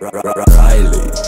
Riley.